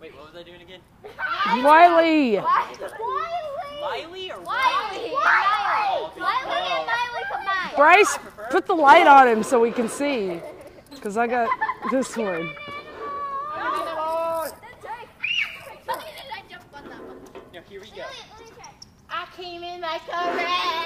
Wait, what was I doing again? Wiley! Wiley! Wiley or Wiley. Wiley! Wiley Wiley and Miley combined. Bryce, put the light on him so we can see. Because I got this one. No, here we go. I came in like a rat.